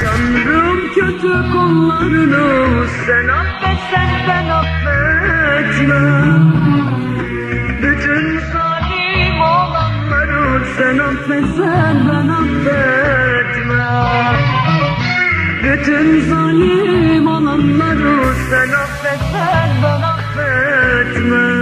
Tanrım kötü kullarını sen affetsen ben affetmem. Bütün zalim olanları sen affetsen ben affetmem. Bütün zalim olanları sen affetsen ben affetmem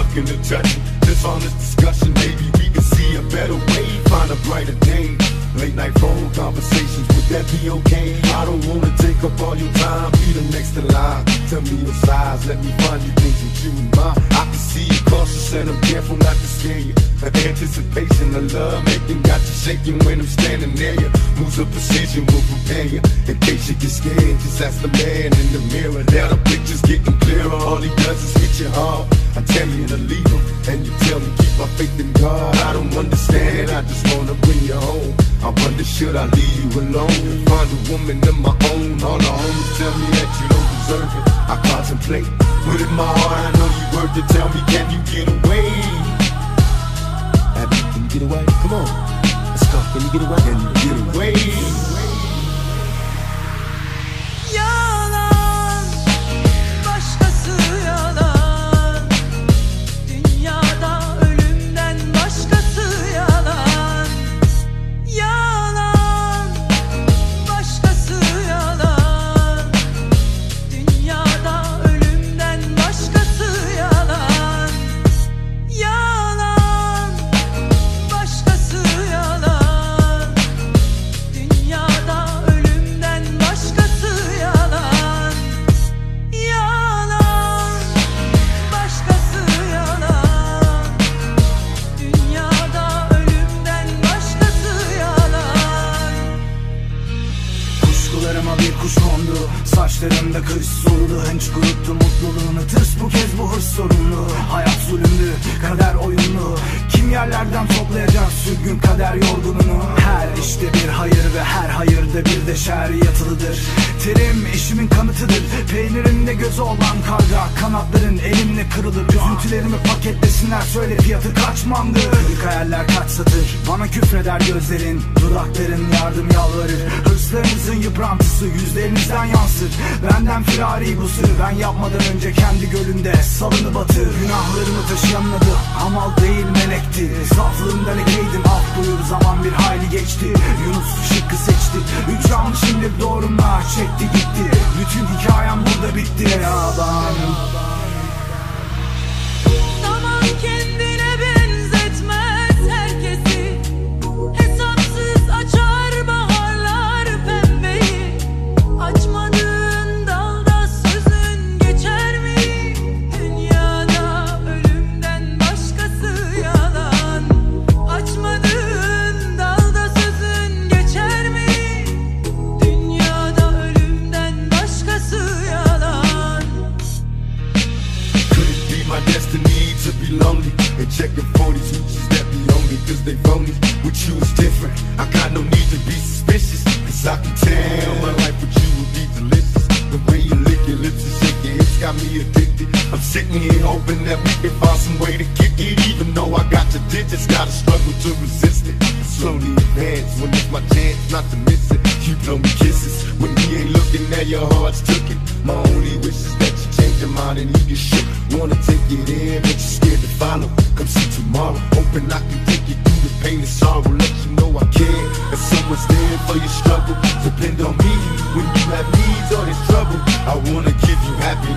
sucking or touching. This honest discussion, maybe we can see a better way, find a brighter day. Late night phone conversations, would that be okay? I don't wanna take up all your time, be the next in line. Tell me your size, let me find you things with you in mind. I can see you cautious and I'm careful not to scare you. The anticipation of love making got you shaking when I'm standing near you. Moves of precision will prepare you. In case you get scared, just ask the man in the mirror. Now the picture's getting clearer. All he does is hit you hard. I tell you to leave him, and you tell me keep my should I leave you alone? Find a woman of my own. All the homies tell me that you don't deserve it. I contemplate, but in my heart I know you worth it. Tell me, can you get away? Abby, can you get away? Come on, let's go. Can you get away? Can you get away? Stronger. Saçlarımda kış soldu Hınç kuruttu mutluluğunu. Tırs bu kez bu hırs sorunlu. Hayat zulümlü, kader oyunlu. Kim yerlerden toplayacak sürgün kader yorgununu? Her işte bir hayır ve her hayırda bir de şer yatılıdır Terim eşimin kanıtıdır. Peynirinde gözü olan karga Kanatların elimle kırılır. Üzüntülerimi paketlesinler söyle fiyatı kaç mandır Kırık hayaller kaç satır? Bana küfreder gözlerin Dudakların yardım yalvarır. Hırslarınızın yıprantısı yüzlerinizden yansır Benden firari bu sır. Ben yapmadan önce kendi gölünde salını batır. Günahlarımı taşıyanın adı Hamal değil melekti. Saflığımdan ekeydim. Af buyur zaman bir hayli geçti. Yunus şıkkı seçti. Üç yanlışım bir doğrumla çekti gitti. Bütün hikayem burada bitti. Yalan sitting here hoping that we can find some way to kick it, even though I got your digits, gotta struggle to resist it. Slowly advance when it's my chance not to miss it. You blow me kisses when he ain't looking at your heart's it. My only wish is that you change your mind and you get shook. Wanna take it in, but you're scared to follow. Come see tomorrow, hoping I can take you through the pain and sorrow. Let you know I care, and someone's there for your struggle. Depend on me when you have needs or there's trouble. I wanna give you happiness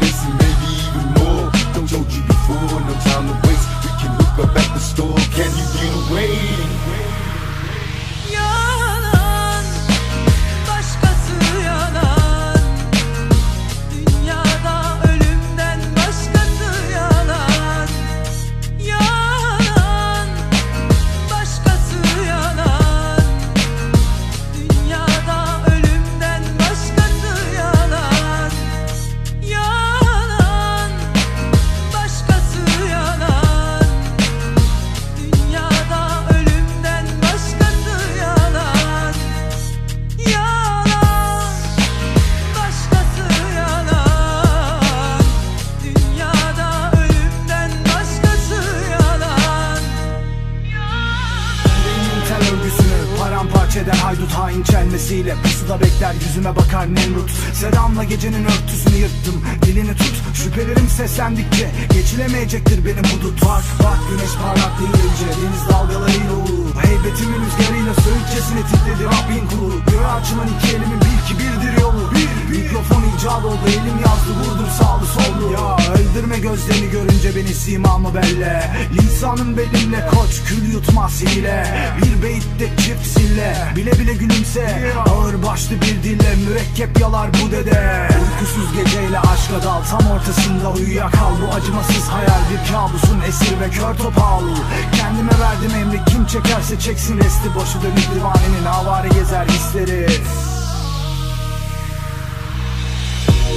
geçilemeyecektir benim hudut Bak güneş parlaklığı ince deniz dalgalarıyla ulu Heybetimin rüzgarıyla söğütçesine titredi Rabbin kulu Göğe açılan iki elimin bil ki birdir yolu. Bir, Mikrofon icat oldu. Elim yazdı vurdum sağlı sollu. Ya öldürme gözlerini görünce beni simamı belle. Lisanın belimle koç kül yutmaz hile Bir beyitte çift sille. Bile bile gülümse. Ağır başlı bir dille mürekkep yalar bu dede. Uykusuz geceyle aşka dal. Tam ortasında uyuyakal Bu acımasız hayal bir kabusun esir ve kör topal. Kendime verdim emri kim çekerse çeksin resti Boşu dönük divaninin avare gezer hisleri.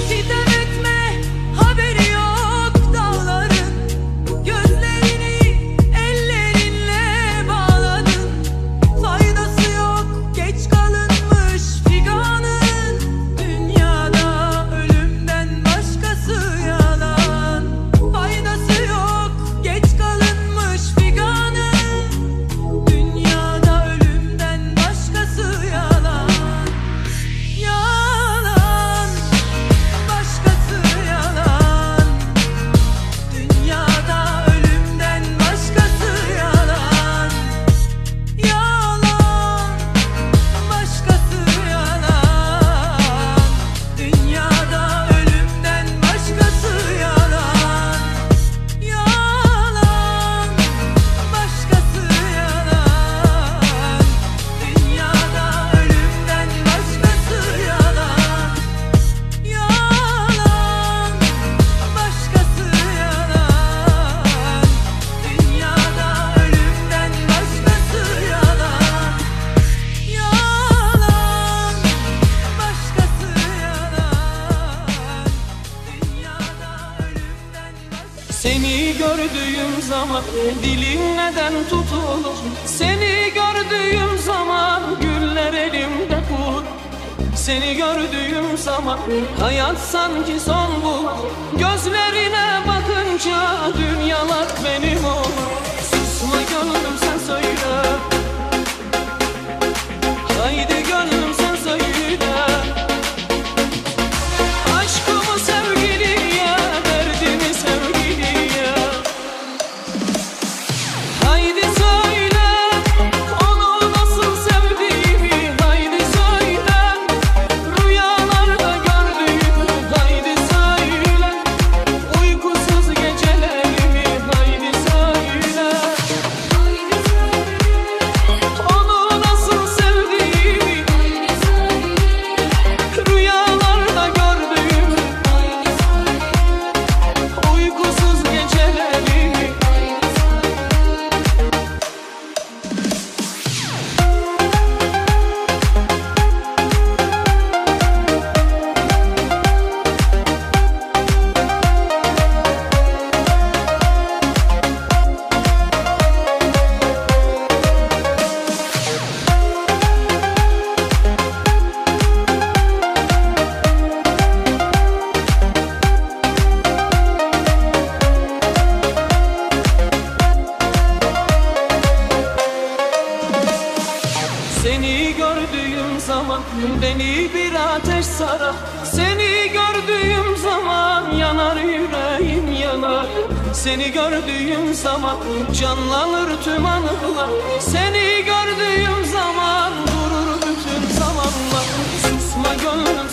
Sitem etme haberi Seni gördüğüm zaman hayat sanki son bulur Gözlerine bakınca dünyalar benim olur. Susma gönlüm sen söyle Seni gördüğüm zaman canlanır tüm anılar. Seni gördüğüm zaman durur bütün zamanlar. Susma gönlüm